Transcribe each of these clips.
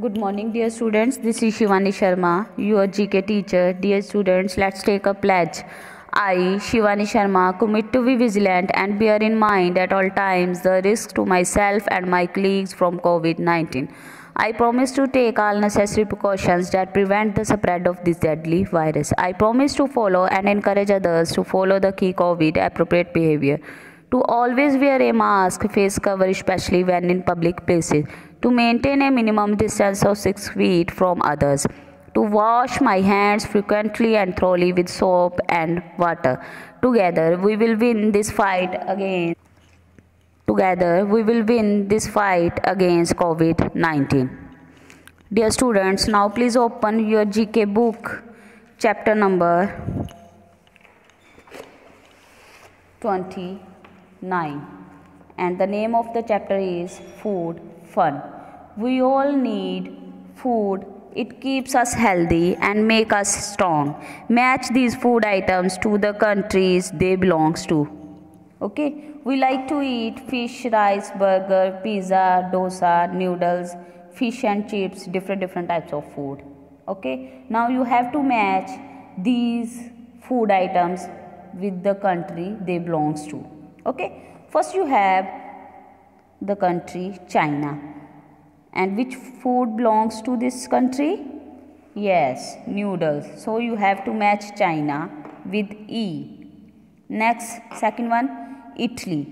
Good morning, dear students. This is Shivani Sharma, your GK teacher. Dear students, let's take a pledge. I, Shivani Sharma, commit to be vigilant and bear in mind at all times the risk to myself and my colleagues from COVID 19. I promise to take all necessary precautions that prevent the spread of this deadly virus. I promise to follow and encourage others to follow the key COVID appropriate behavior. To always wear a mask, face cover, especially when in public places. To maintain a minimum distance of 6 feet from others. To wash my hands frequently and thoroughly with soap and water. Together, we will win this fight again. Together, we will win this fight against COVID 19. Dear students, now please open your GK book, chapter number 29. And the name of the chapter is Food Fun. We all need food. It keeps us healthy and make us strong. Match these food items to the countries they belongs to okay we like to eat fish rice burger pizza dosa noodles fish and chips different different types of food okay now you have to match these food items with the country they belongs to okay first you have the country china and which food belongs to this country yes noodles so you have to match china with e next second one Italy.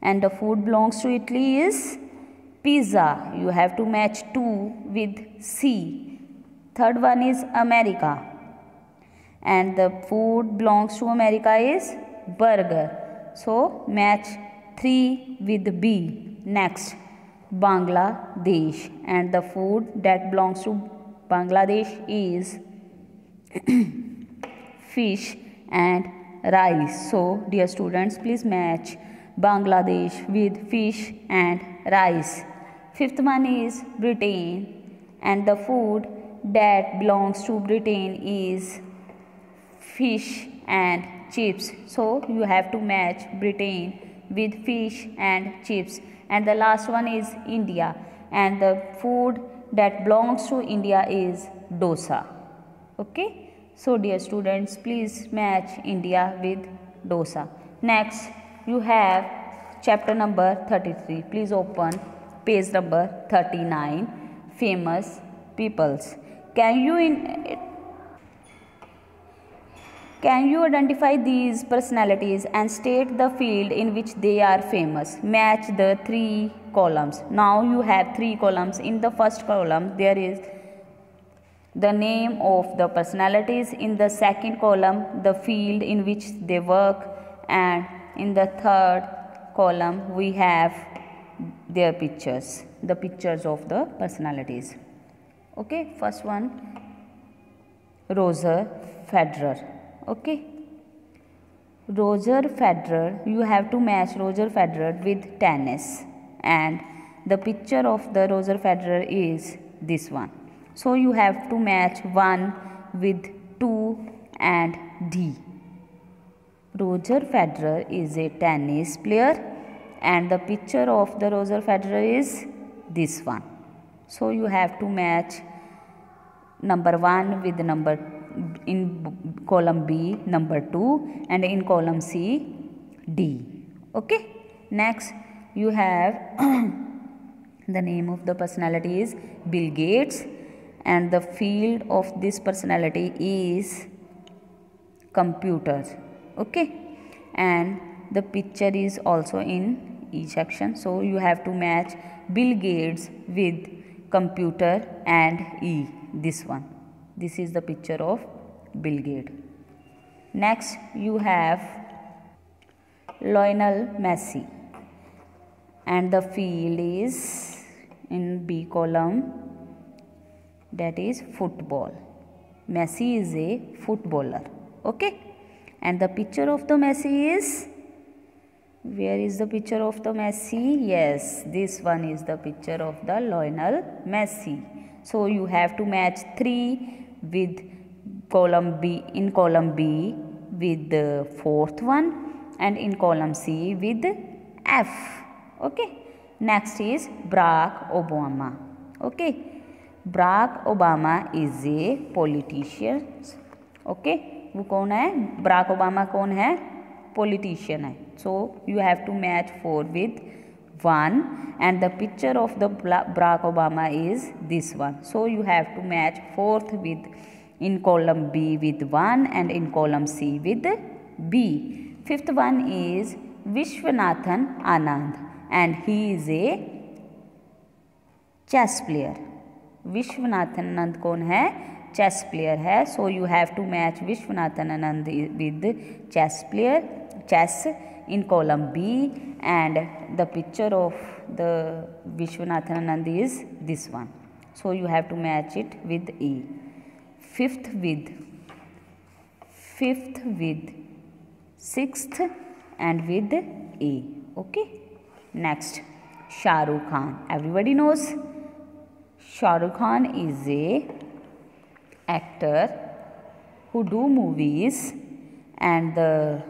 And the food belongs to Italy is pizza. You have to match 2 with C. Third one is America. And the food belongs to America is burger. So match 3 with B. Next, Bangladesh. And the food that belongs to Bangladesh is fish and rice. So, dear students, please match Bangladesh with fish and rice. Fifth one is Britain and the food that belongs to Britain is fish and chips. So, you have to match Britain with fish and chips. And the last one is India and the food that belongs to India is dosa. Okay. So dear students, please match India with dosa. Next, you have chapter number 33. Please open page number 39, famous peoples. Can you in can you identify these personalities and state the field in which they are famous? Match the three columns. Now you have three columns. In the first column, there is the name of the personalities in the second column the field in which they work and in the third column we have their pictures the pictures of the personalities okay first one Roger Federer okay Roger Federer you have to match Roger Federer with tennis and the picture of the Roger Federer is this one so you have to match 1 with 2 and D. Roger Federer is a tennis player and the picture of the Roger Federer is this one. So you have to match number 1 with number in column B number 2 and in column C D. Okay. Next you have the name of the personality is Bill Gates and the field of this personality is computers okay and the picture is also in e section so you have to match bill gates with computer and e this one this is the picture of bill gates next you have lionel messi and the field is in b column that is football. Messi is a footballer. Okay. And the picture of the Messi is where is the picture of the Messi? Yes, this one is the picture of the Lionel Messi. So you have to match 3 with column B in column B with the fourth one and in column C with F. Okay. Next is Barack Obama. okay Barack Obama is a politician okay वो कौन है Barack Obama कौन है politician है so you have to match 4 with 1 and the picture of the Barack Obama is this one so you have to match fourth with in column B with 1 and in column C with B. Fifth one is Vishwanathan Anand and he is a chess player. Vishwanathan Anand कौन है chess player है so you have to match Vishwanathan Anand with chess player chess in column B and the picture of the Vishwanathan Anand is this one. So you have to match it with E. Fifth with fifth with sixth and with A okay? Next Shah Rukh Khan. Everybody knows Shah Rukh Khan is a actor who do movies and the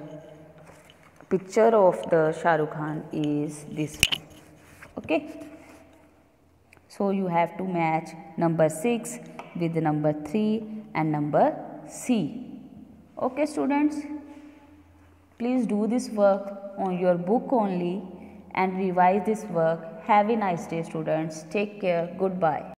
picture of the Shah Rukh Khan is this one okay so you have to match number 6 with number 3 and number C. Okay students, please do this work on your book only and revise this work. Have a nice day students. Take care. Goodbye.